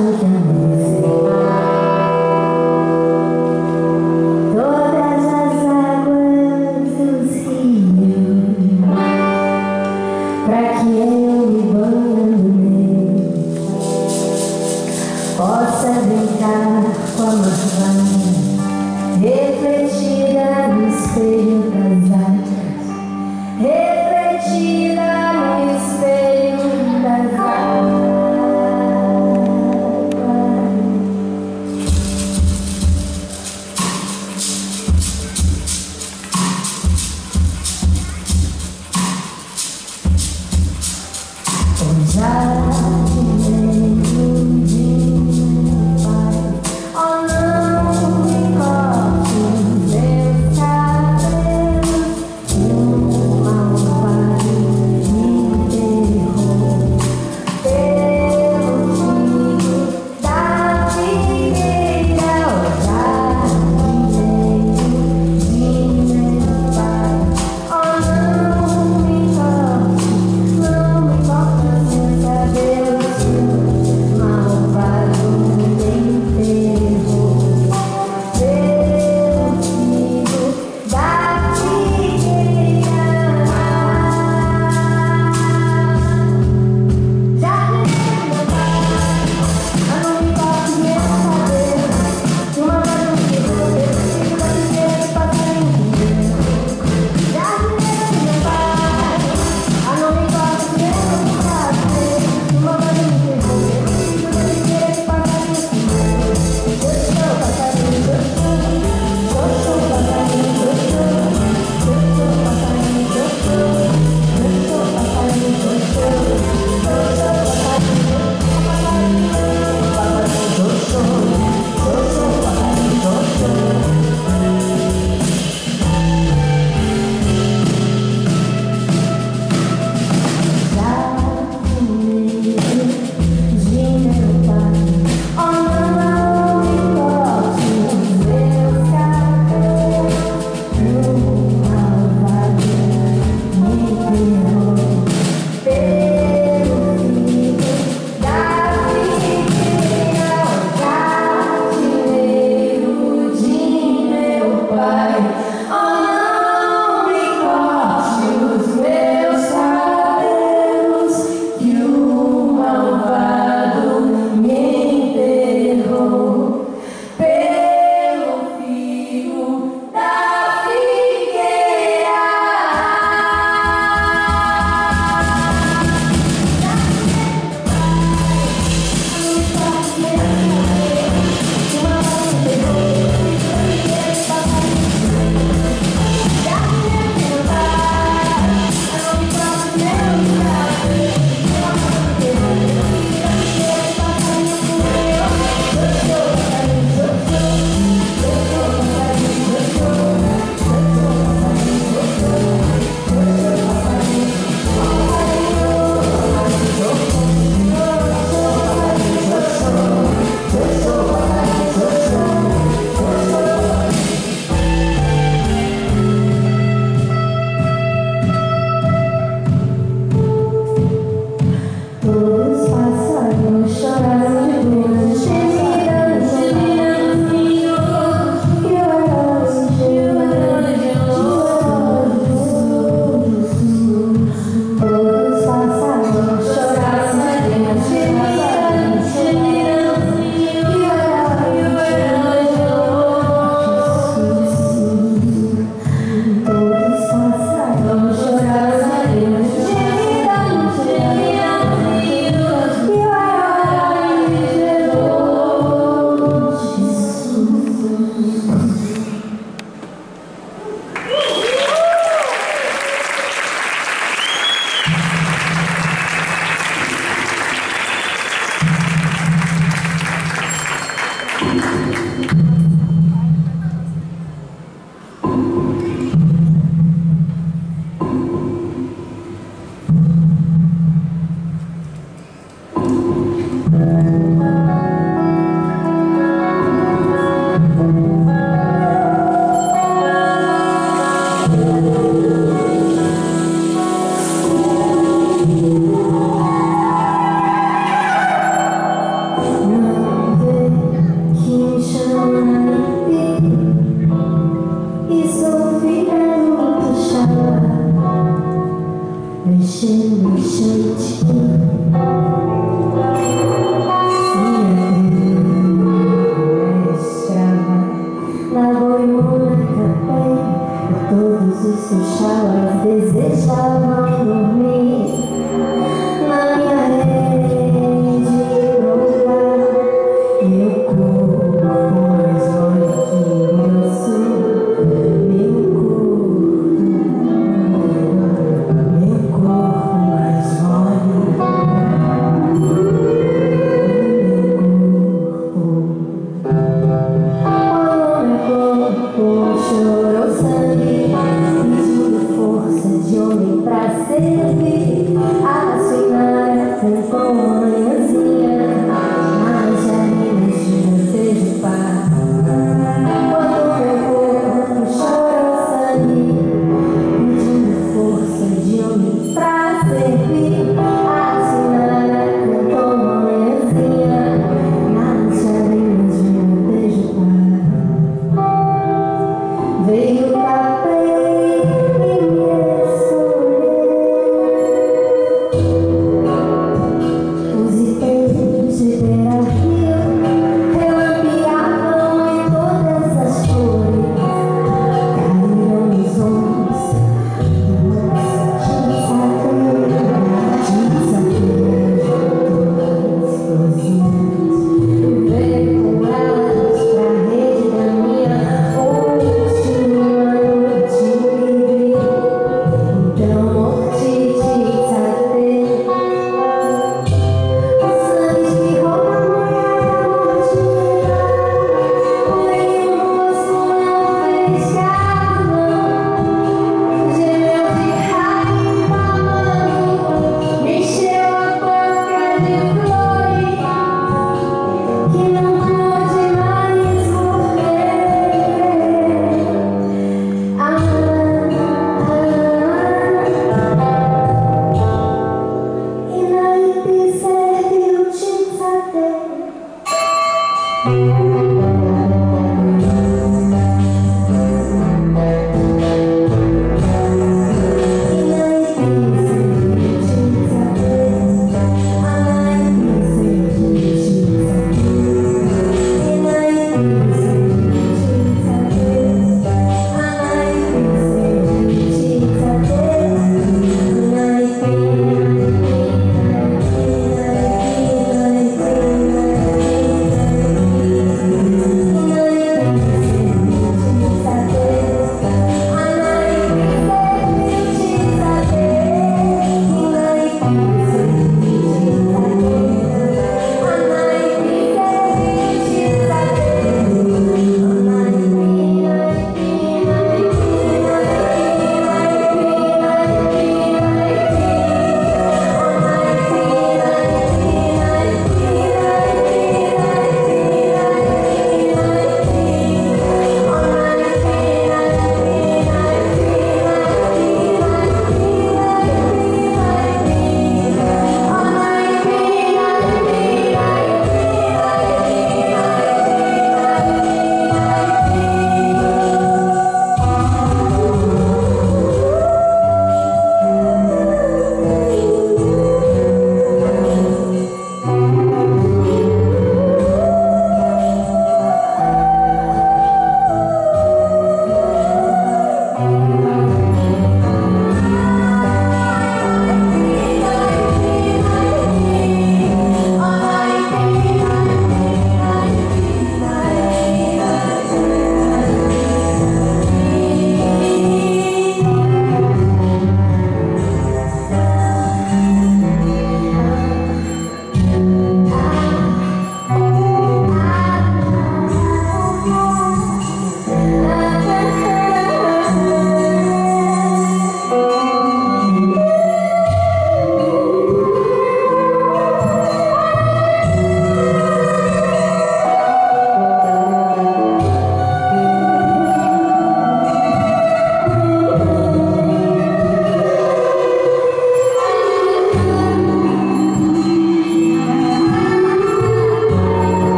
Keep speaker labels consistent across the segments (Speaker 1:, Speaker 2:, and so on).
Speaker 1: 하고 있는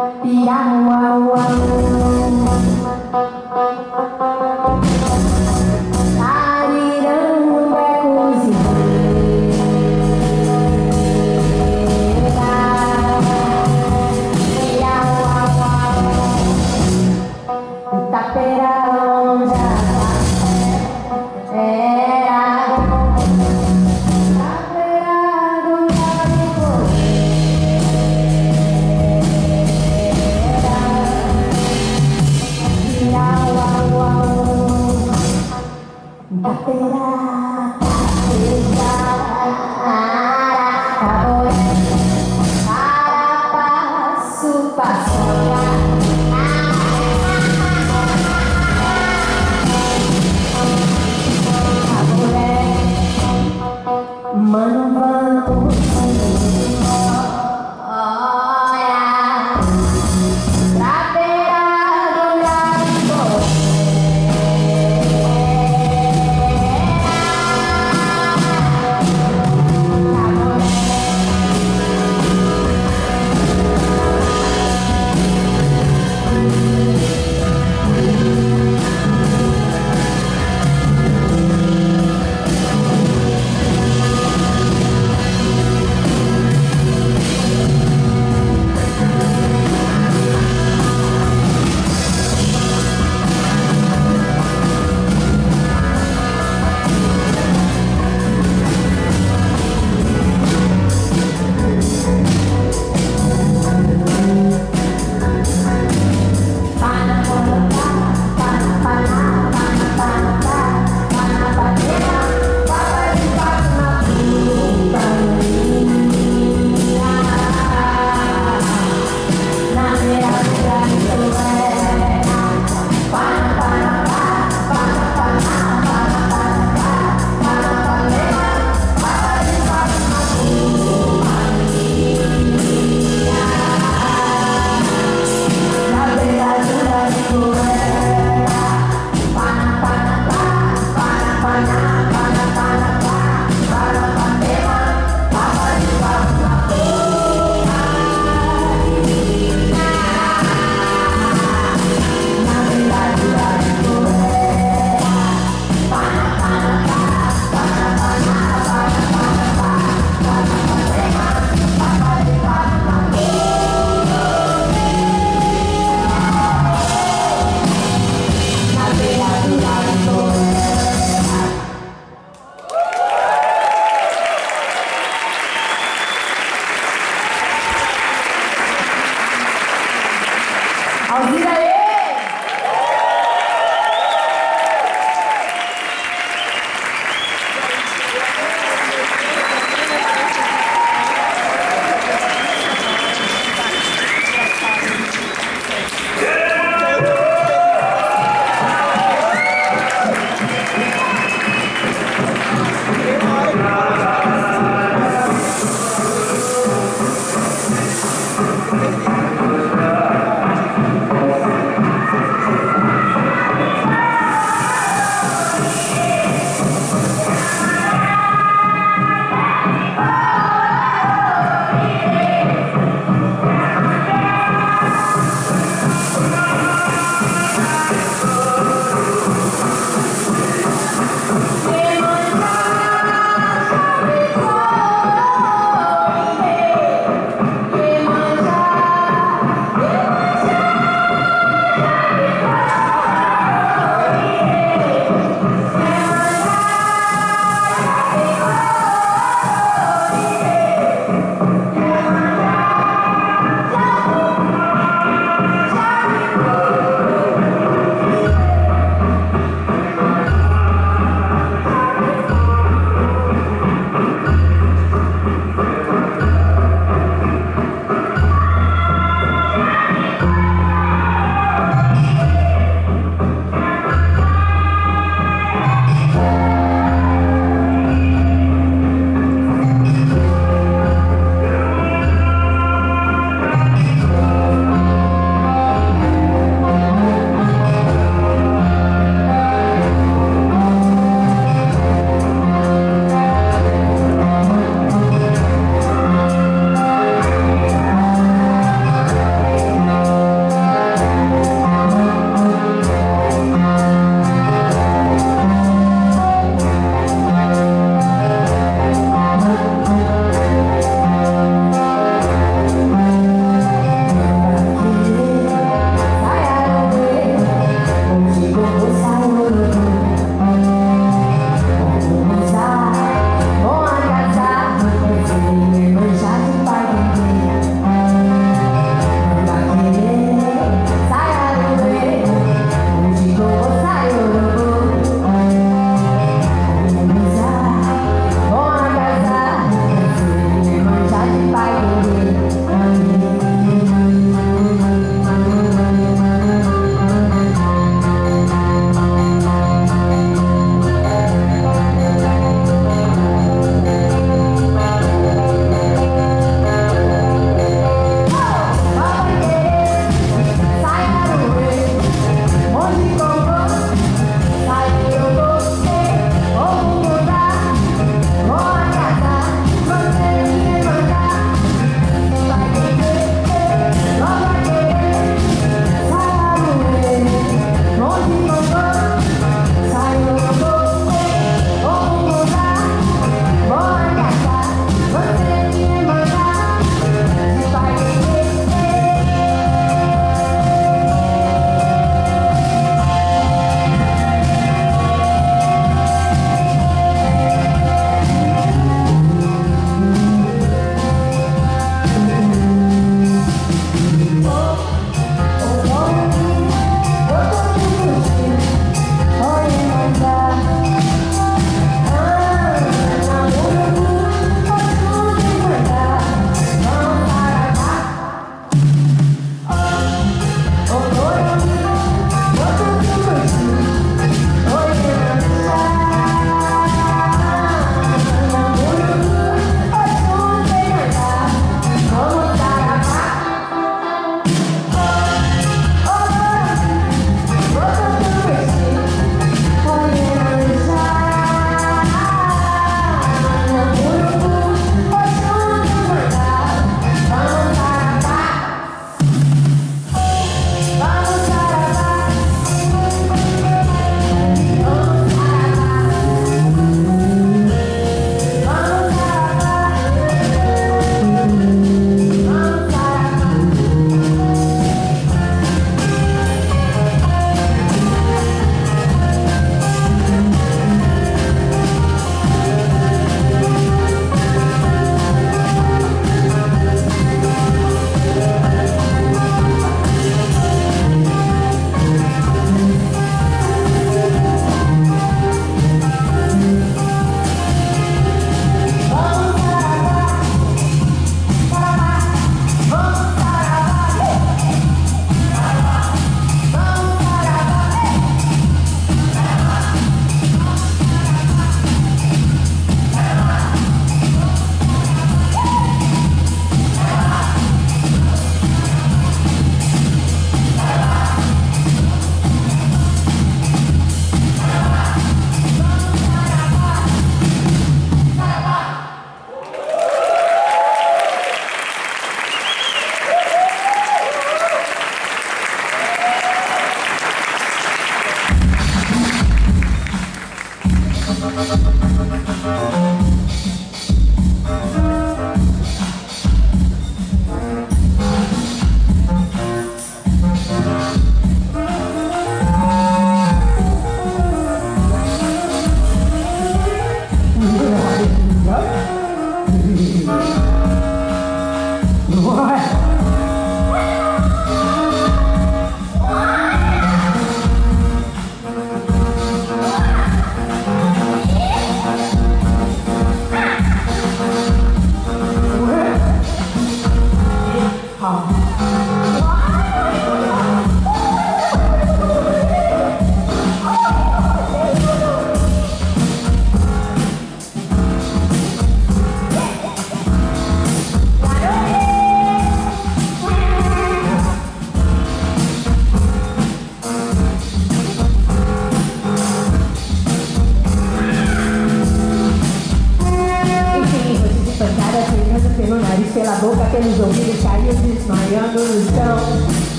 Speaker 1: Ariramba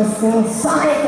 Speaker 1: estamos assim,